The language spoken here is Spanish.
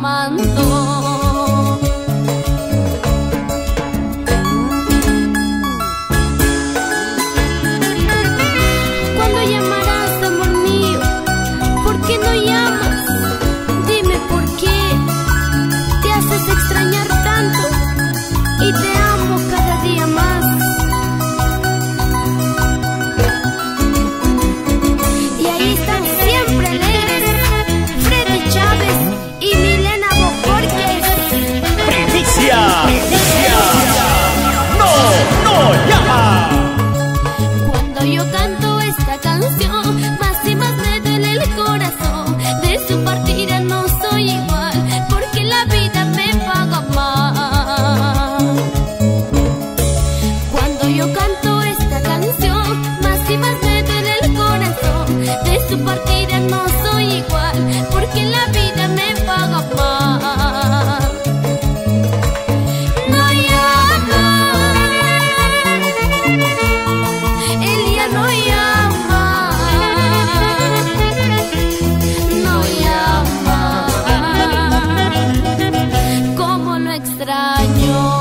满足 you extraño.